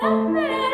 Help me!